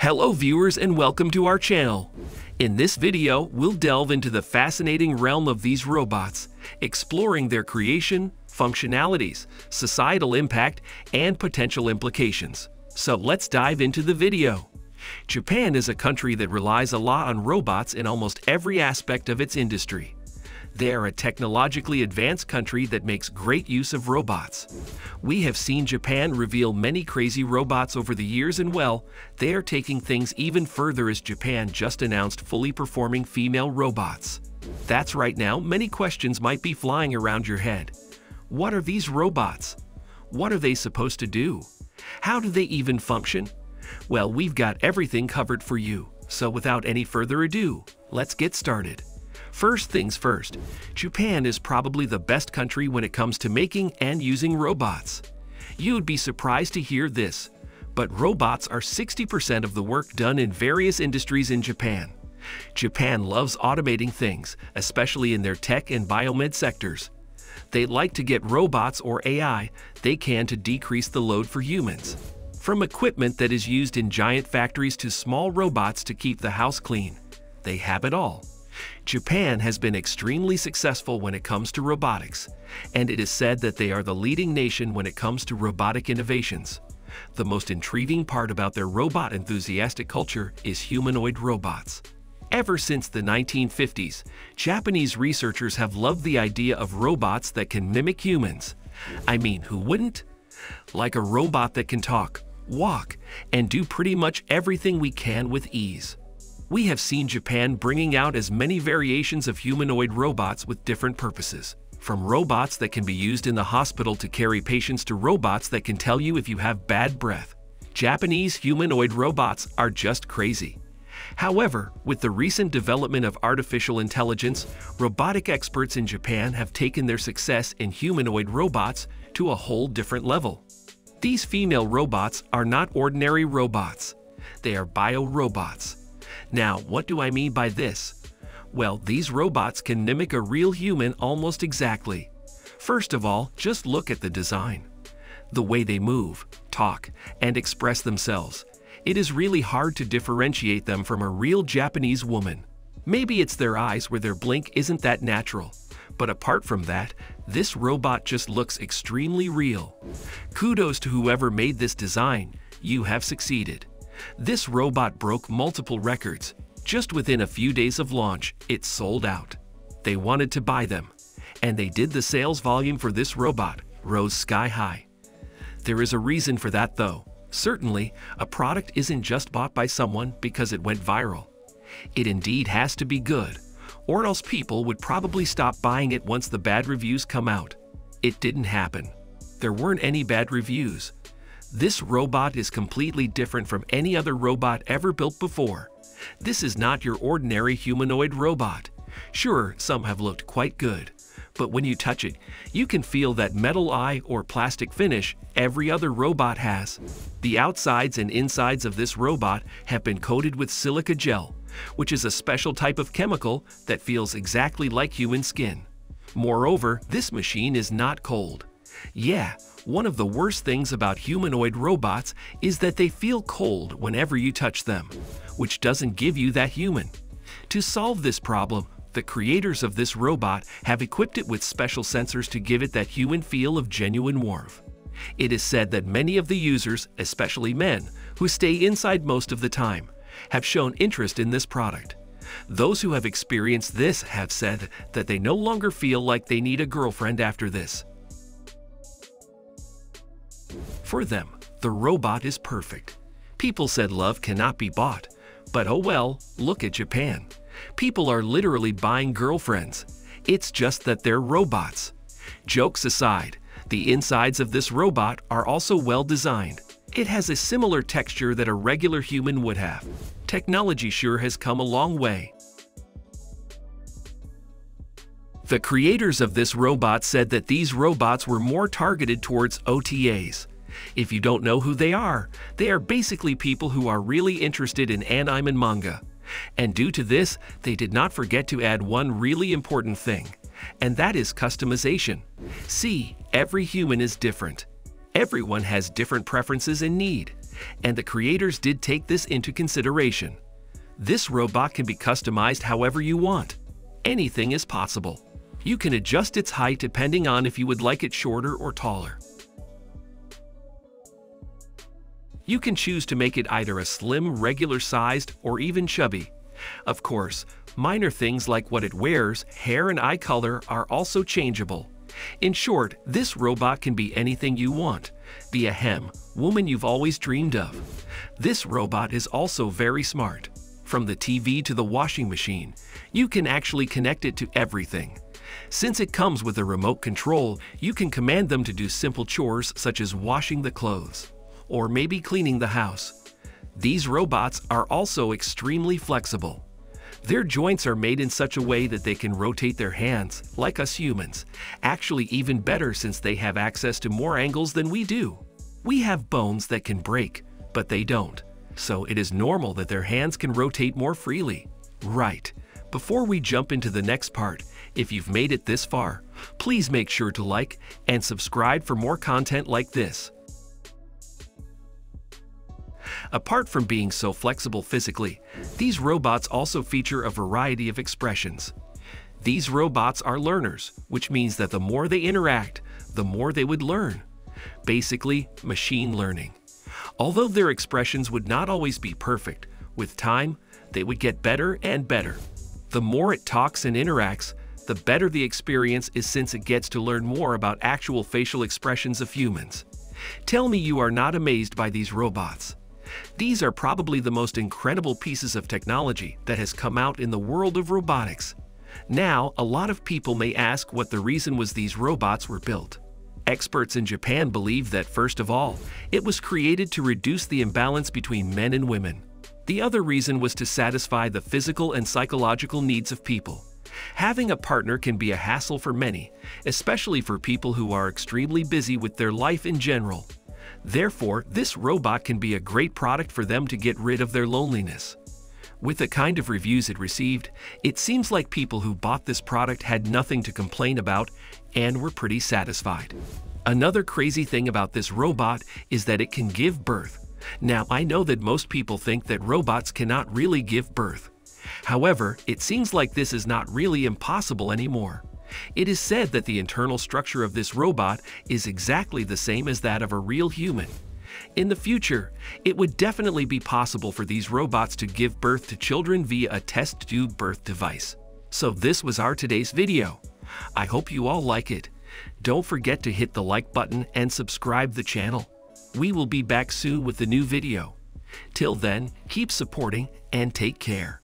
Hello viewers and welcome to our channel. In this video, we'll delve into the fascinating realm of these robots, exploring their creation, functionalities, societal impact, and potential implications. So let's dive into the video. Japan is a country that relies a lot on robots in almost every aspect of its industry. They are a technologically advanced country that makes great use of robots. We have seen Japan reveal many crazy robots over the years and well, they are taking things even further as Japan just announced fully performing female robots. That's right now, many questions might be flying around your head. What are these robots? What are they supposed to do? How do they even function? Well, we've got everything covered for you. So without any further ado, let's get started. First things first, Japan is probably the best country when it comes to making and using robots. You'd be surprised to hear this, but robots are 60% of the work done in various industries in Japan. Japan loves automating things, especially in their tech and biomed sectors. They like to get robots or AI they can to decrease the load for humans. From equipment that is used in giant factories to small robots to keep the house clean, they have it all. Japan has been extremely successful when it comes to robotics, and it is said that they are the leading nation when it comes to robotic innovations. The most intriguing part about their robot enthusiastic culture is humanoid robots. Ever since the 1950s, Japanese researchers have loved the idea of robots that can mimic humans. I mean, who wouldn't? Like a robot that can talk, walk, and do pretty much everything we can with ease we have seen Japan bringing out as many variations of humanoid robots with different purposes. From robots that can be used in the hospital to carry patients to robots that can tell you if you have bad breath. Japanese humanoid robots are just crazy. However, with the recent development of artificial intelligence, robotic experts in Japan have taken their success in humanoid robots to a whole different level. These female robots are not ordinary robots. They are bio-robots. Now, what do I mean by this? Well, these robots can mimic a real human almost exactly. First of all, just look at the design. The way they move, talk, and express themselves. It is really hard to differentiate them from a real Japanese woman. Maybe it's their eyes where their blink isn't that natural. But apart from that, this robot just looks extremely real. Kudos to whoever made this design. You have succeeded. This robot broke multiple records. Just within a few days of launch, it sold out. They wanted to buy them, and they did the sales volume for this robot rose sky high. There is a reason for that though. Certainly, a product isn't just bought by someone because it went viral. It indeed has to be good, or else people would probably stop buying it once the bad reviews come out. It didn't happen. There weren't any bad reviews, this robot is completely different from any other robot ever built before. This is not your ordinary humanoid robot. Sure, some have looked quite good, but when you touch it, you can feel that metal eye or plastic finish every other robot has. The outsides and insides of this robot have been coated with silica gel, which is a special type of chemical that feels exactly like human skin. Moreover, this machine is not cold. Yeah, one of the worst things about humanoid robots is that they feel cold whenever you touch them, which doesn't give you that human. To solve this problem, the creators of this robot have equipped it with special sensors to give it that human feel of genuine warmth. It is said that many of the users, especially men, who stay inside most of the time, have shown interest in this product. Those who have experienced this have said that they no longer feel like they need a girlfriend after this. For them, the robot is perfect. People said love cannot be bought, but oh well, look at Japan. People are literally buying girlfriends. It's just that they're robots. Jokes aside, the insides of this robot are also well designed. It has a similar texture that a regular human would have. Technology sure has come a long way. The creators of this robot said that these robots were more targeted towards otakus, if you don't know who they are, they are basically people who are really interested in anime and manga. And due to this, they did not forget to add one really important thing, and that is customization. See, every human is different. Everyone has different preferences and need. and the creators did take this into consideration. This robot can be customized however you want. Anything is possible. You can adjust its height depending on if you would like it shorter or taller. You can choose to make it either a slim, regular-sized, or even chubby. Of course, minor things like what it wears, hair and eye color are also changeable. In short, this robot can be anything you want. Be a hem, woman you've always dreamed of. This robot is also very smart. From the TV to the washing machine, you can actually connect it to everything. Since it comes with a remote control, you can command them to do simple chores such as washing the clothes or maybe cleaning the house. These robots are also extremely flexible. Their joints are made in such a way that they can rotate their hands, like us humans, actually even better since they have access to more angles than we do. We have bones that can break, but they don't, so it is normal that their hands can rotate more freely. Right. Before we jump into the next part, if you've made it this far, please make sure to like and subscribe for more content like this. Apart from being so flexible physically, these robots also feature a variety of expressions. These robots are learners, which means that the more they interact, the more they would learn. Basically, machine learning. Although their expressions would not always be perfect, with time, they would get better and better. The more it talks and interacts, the better the experience is since it gets to learn more about actual facial expressions of humans. Tell me you are not amazed by these robots. These are probably the most incredible pieces of technology that has come out in the world of robotics. Now, a lot of people may ask what the reason was these robots were built. Experts in Japan believe that, first of all, it was created to reduce the imbalance between men and women. The other reason was to satisfy the physical and psychological needs of people. Having a partner can be a hassle for many, especially for people who are extremely busy with their life in general. Therefore, this robot can be a great product for them to get rid of their loneliness. With the kind of reviews it received, it seems like people who bought this product had nothing to complain about and were pretty satisfied. Another crazy thing about this robot is that it can give birth. Now, I know that most people think that robots cannot really give birth. However, it seems like this is not really impossible anymore. It is said that the internal structure of this robot is exactly the same as that of a real human. In the future, it would definitely be possible for these robots to give birth to children via a test tube birth device. So this was our today's video. I hope you all like it. Don't forget to hit the like button and subscribe the channel. We will be back soon with a new video. Till then, keep supporting and take care.